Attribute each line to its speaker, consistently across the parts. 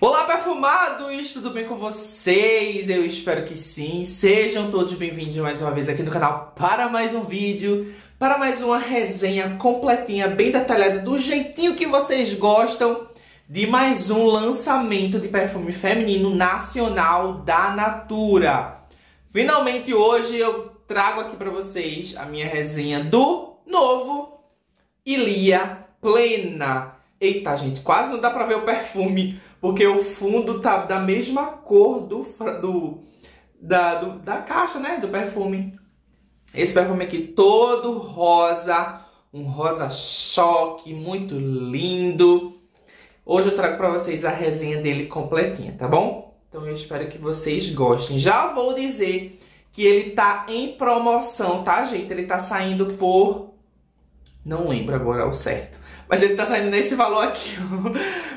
Speaker 1: Olá, perfumados! Tudo bem com vocês? Eu espero que sim. Sejam todos bem-vindos mais uma vez aqui no canal para mais um vídeo, para mais uma resenha completinha, bem detalhada, do jeitinho que vocês gostam, de mais um lançamento de perfume feminino nacional da Natura. Finalmente hoje eu trago aqui para vocês a minha resenha do novo Ilia Plena. Eita, gente, quase não dá pra ver o perfume porque o fundo tá da mesma cor do, do, da, do, da caixa, né? Do perfume. Esse perfume aqui todo rosa, um rosa choque, muito lindo. Hoje eu trago para vocês a resenha dele completinha, tá bom? Então eu espero que vocês gostem. Já vou dizer que ele tá em promoção, tá, gente? Ele tá saindo por... Não lembro agora o certo. Mas ele tá saindo nesse valor aqui,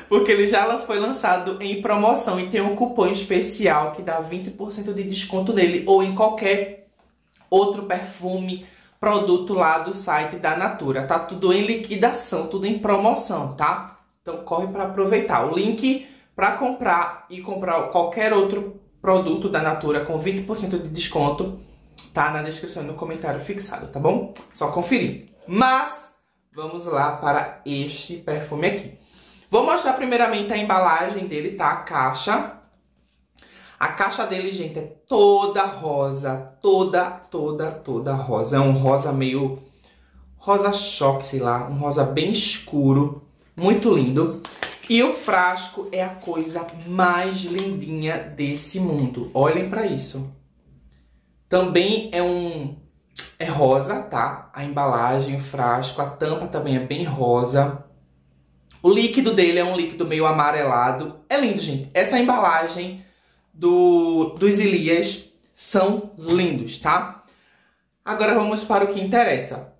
Speaker 1: porque ele já foi lançado em promoção e tem um cupom especial que dá 20% de desconto nele ou em qualquer outro perfume, produto lá do site da Natura. Tá tudo em liquidação, tudo em promoção, tá? Então corre para aproveitar. O link para comprar e comprar qualquer outro produto da Natura com 20% de desconto tá na descrição no comentário fixado, tá bom? Só conferir. Mas Vamos lá para este perfume aqui. Vou mostrar primeiramente a embalagem dele, tá? A caixa. A caixa dele, gente, é toda rosa. Toda, toda, toda rosa. É um rosa meio... Rosa choque, sei lá. Um rosa bem escuro. Muito lindo. E o frasco é a coisa mais lindinha desse mundo. Olhem para isso. Também é um é rosa, tá? A embalagem, o frasco, a tampa também é bem rosa. O líquido dele é um líquido meio amarelado. É lindo, gente. Essa embalagem do, dos Ilias são lindos, tá? Agora vamos para o que interessa.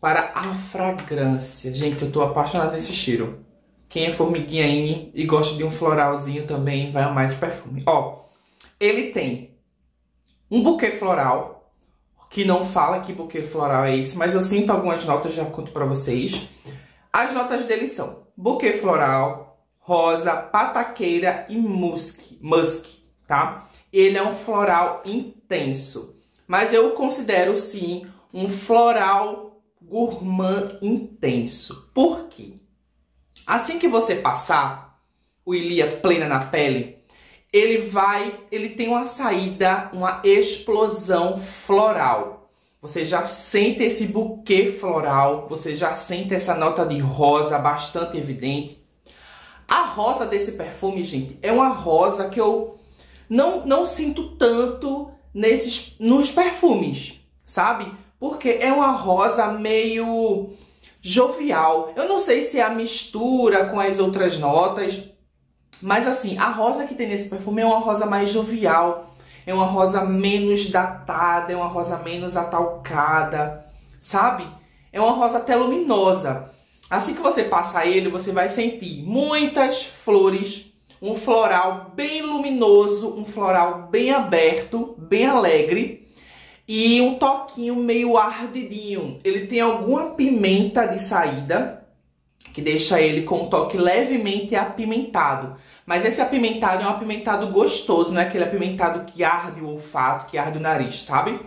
Speaker 1: Para a fragrância. Gente, eu tô apaixonada nesse cheiro. Quem é formiguinha e gosta de um floralzinho também vai amar esse perfume. Ó, ele tem um buquê floral que não fala que buquê floral é esse, mas eu sinto algumas notas, já conto pra vocês. As notas dele são buquê floral, rosa, pataqueira e musk, musk, tá? Ele é um floral intenso, mas eu considero sim um floral gourmand intenso. Por quê? Assim que você passar o Ilia plena na pele, ele vai, ele tem uma saída, uma explosão floral. Você já sente esse buquê floral, você já sente essa nota de rosa bastante evidente. A rosa desse perfume, gente, é uma rosa que eu não, não sinto tanto nesses nos perfumes, sabe? Porque é uma rosa meio jovial. Eu não sei se é a mistura com as outras notas, mas assim, a rosa que tem nesse perfume é uma rosa mais jovial, é uma rosa menos datada, é uma rosa menos atalcada, sabe? É uma rosa até luminosa. Assim que você passa ele, você vai sentir muitas flores, um floral bem luminoso, um floral bem aberto, bem alegre e um toquinho meio ardidinho. Ele tem alguma pimenta de saída, que deixa ele com um toque levemente apimentado. Mas esse apimentado é um apimentado gostoso, não é aquele apimentado que arde o olfato, que arde o nariz, sabe?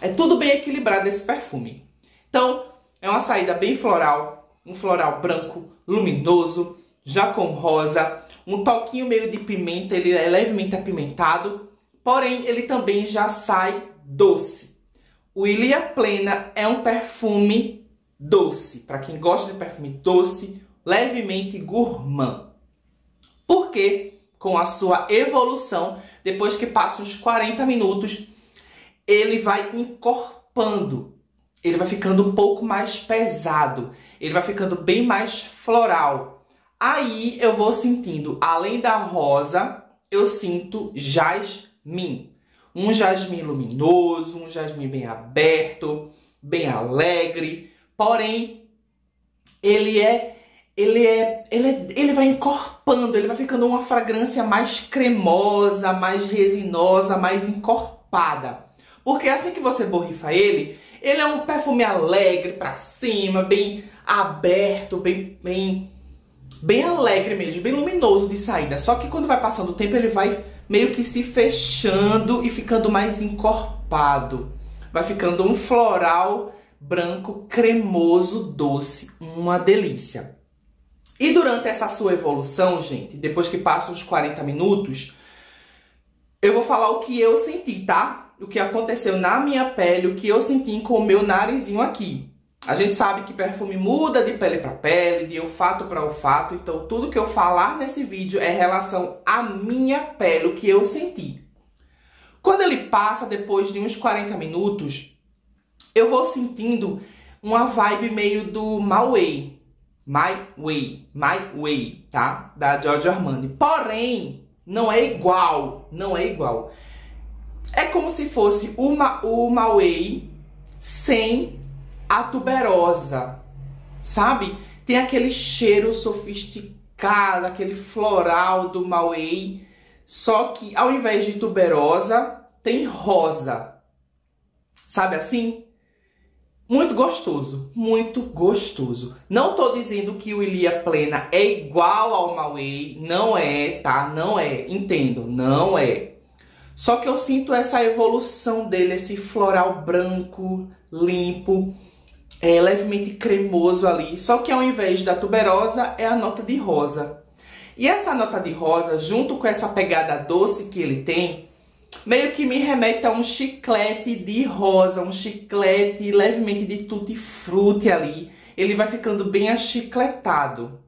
Speaker 1: É tudo bem equilibrado esse perfume. Então, é uma saída bem floral, um floral branco, luminoso, já com rosa, um toquinho meio de pimenta, ele é levemente apimentado, porém ele também já sai doce. O Ilia Plena é um perfume doce. Para quem gosta de perfume doce, levemente gourmand. Porque com a sua evolução, depois que passa uns 40 minutos, ele vai encorpando. Ele vai ficando um pouco mais pesado. Ele vai ficando bem mais floral. Aí eu vou sentindo, além da rosa, eu sinto jasmim. Um jasmim luminoso, um jasmim bem aberto, bem alegre, Porém, ele é ele é, ele é, ele vai encorpando, ele vai ficando uma fragrância mais cremosa, mais resinosa, mais encorpada. Porque assim que você borrifa ele, ele é um perfume alegre para cima, bem aberto, bem bem bem alegre mesmo, bem luminoso de saída. Só que quando vai passando o tempo, ele vai meio que se fechando e ficando mais encorpado. Vai ficando um floral branco, cremoso, doce, uma delícia. E durante essa sua evolução, gente, depois que passam os 40 minutos, eu vou falar o que eu senti, tá? O que aconteceu na minha pele, o que eu senti com o meu narizinho aqui. A gente sabe que perfume muda de pele para pele, de olfato para olfato, então tudo que eu falar nesse vídeo é relação à minha pele, o que eu senti. Quando ele passa depois de uns 40 minutos, eu vou sentindo uma vibe meio do Maui, My Way, My Way, tá? Da Giorgio Armani. Porém, não é igual, não é igual. É como se fosse uma, o Maui sem a tuberosa, sabe? Tem aquele cheiro sofisticado, aquele floral do Maui, só que ao invés de tuberosa, tem rosa. Sabe assim? Muito gostoso, muito gostoso. Não tô dizendo que o Ilia Plena é igual ao Maui, não é, tá? Não é, entendo, não é. Só que eu sinto essa evolução dele, esse floral branco, limpo, é, levemente cremoso ali. Só que ao invés da tuberosa, é a nota de rosa. E essa nota de rosa, junto com essa pegada doce que ele tem, meio que me remete a um chiclete de rosa, um chiclete levemente de tutti-frutti ali. Ele vai ficando bem achicletado.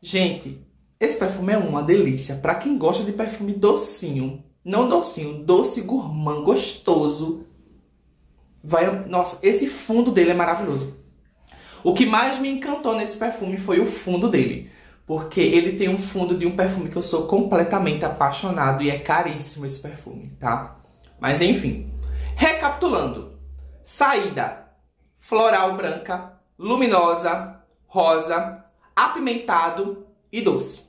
Speaker 1: Gente, esse perfume é uma delícia. Para quem gosta de perfume docinho, não docinho, doce gourmand, gostoso. Vai, nossa, esse fundo dele é maravilhoso. O que mais me encantou nesse perfume foi o fundo dele. Porque ele tem um fundo de um perfume que eu sou completamente apaixonado e é caríssimo esse perfume, tá? Mas enfim, recapitulando. Saída: floral branca, luminosa, rosa, apimentado e doce.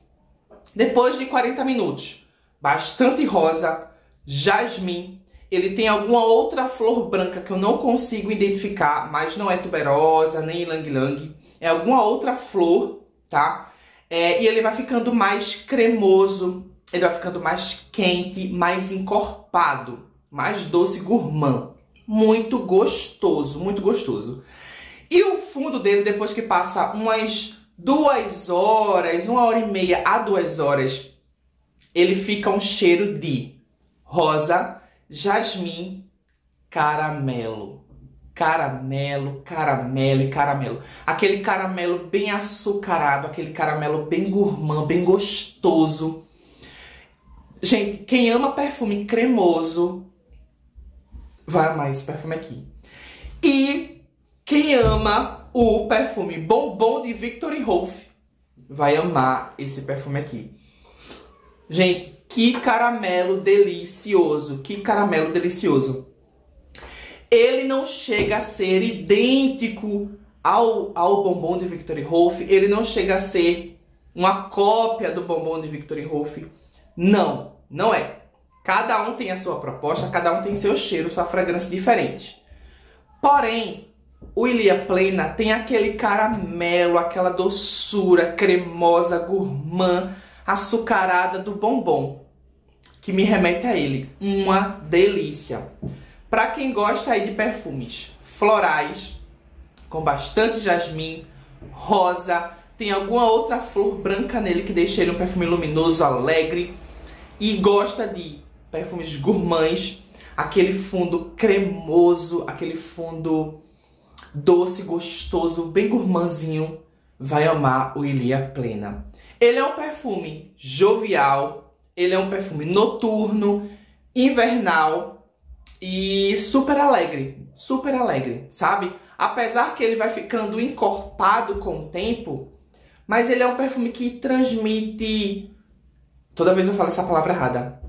Speaker 1: Depois de 40 minutos, bastante rosa, jasmim. Ele tem alguma outra flor branca que eu não consigo identificar, mas não é tuberosa, nem ylang-ylang. É alguma outra flor, tá? É, e ele vai ficando mais cremoso, ele vai ficando mais quente, mais encorpado, mais doce gourmand. Muito gostoso, muito gostoso. E o fundo dele, depois que passa umas duas horas, uma hora e meia a duas horas ele fica um cheiro de rosa, jasmim, caramelo. Caramelo, caramelo e caramelo. Aquele caramelo bem açucarado, aquele caramelo bem gourmand, bem gostoso. Gente, quem ama perfume cremoso vai amar esse perfume aqui. E quem ama o perfume bombom de Victory Rolf vai amar esse perfume aqui. Gente, que caramelo delicioso, que caramelo delicioso. Ele não chega a ser idêntico ao, ao bombom de Victory Rolf, ele não chega a ser uma cópia do bombom de Victory Rolf. Não, não é. Cada um tem a sua proposta, cada um tem seu cheiro, sua fragrância diferente. Porém, o Ilia Plena tem aquele caramelo, aquela doçura cremosa, gourmand, açucarada do bombom, que me remete a ele. Uma delícia. Para quem gosta aí de perfumes florais, com bastante jasmim, rosa, tem alguma outra flor branca nele que deixa ele um perfume luminoso, alegre, e gosta de perfumes gourmands, aquele fundo cremoso, aquele fundo doce, gostoso, bem gourmandzinho, vai amar o Ilia Plena. Ele é um perfume jovial, ele é um perfume noturno, invernal e super alegre, super alegre, sabe? Apesar que ele vai ficando encorpado com o tempo, mas ele é um perfume que transmite. Toda vez eu falo essa palavra errada.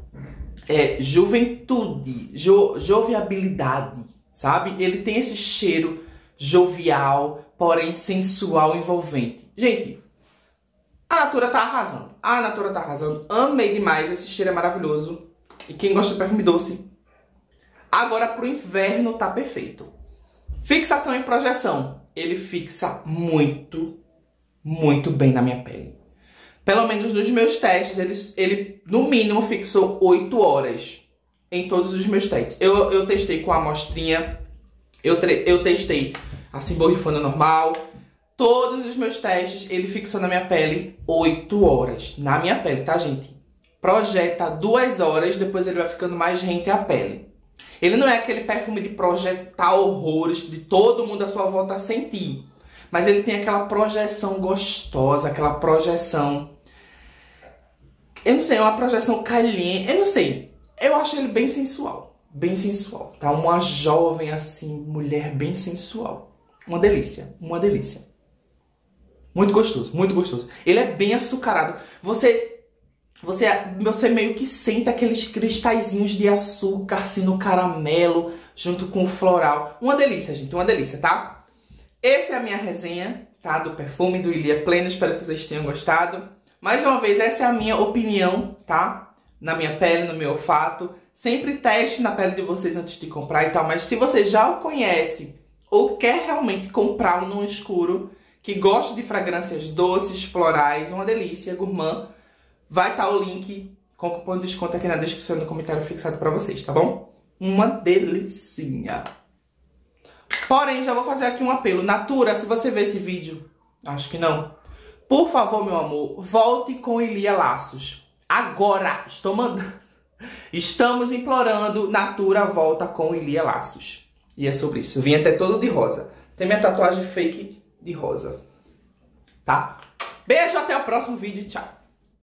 Speaker 1: É juventude, jo, joviabilidade, sabe? Ele tem esse cheiro jovial, porém sensual, envolvente. Gente, a Natura tá arrasando. A Natura tá arrasando. Amei demais. Esse cheiro é maravilhoso. E quem gosta de perfume doce. Agora pro inverno tá perfeito. Fixação e projeção. Ele fixa muito, muito bem na minha pele. Pelo menos nos meus testes, ele, ele no mínimo fixou 8 horas em todos os meus testes. Eu, eu testei com a amostrinha, eu, eu testei assim, borrifando normal. Todos os meus testes, ele fixou na minha pele 8 horas. Na minha pele, tá, gente? Projeta 2 horas, depois ele vai ficando mais rente à pele. Ele não é aquele perfume de projetar horrores, de todo mundo à sua volta sentir. Mas ele tem aquela projeção gostosa, aquela projeção. Eu não sei, é uma projeção caliente. Eu não sei. Eu acho ele bem sensual. Bem sensual, tá? Uma jovem assim, mulher bem sensual. Uma delícia, uma delícia. Muito gostoso, muito gostoso. Ele é bem açucarado. Você você, você meio que sente aqueles cristalzinhos de açúcar assim no caramelo, junto com o floral. Uma delícia, gente, uma delícia, tá? Essa é a minha resenha, tá? Do perfume do Ilia Pleno. Espero que vocês tenham gostado. Mais uma vez, essa é a minha opinião, tá? Na minha pele, no meu olfato. Sempre teste na pele de vocês antes de comprar e tal. Mas se você já o conhece ou quer realmente comprá-lo no escuro, que gosta de fragrâncias doces, florais, uma delícia, gourmand, vai estar tá o link com o cupom de desconto aqui na descrição no comentário fixado para vocês, tá bom? Uma delicinha. Porém, já vou fazer aqui um apelo. Natura, se você ver esse vídeo, acho que não. Por favor, meu amor, volte com Ilia Laços. Agora! Estou mandando. Estamos implorando Natura volta com Ilia Laços. E é sobre isso. Eu vim até todo de rosa. Tem minha tatuagem fake de rosa. Tá? Beijo, até o próximo vídeo. Tchau.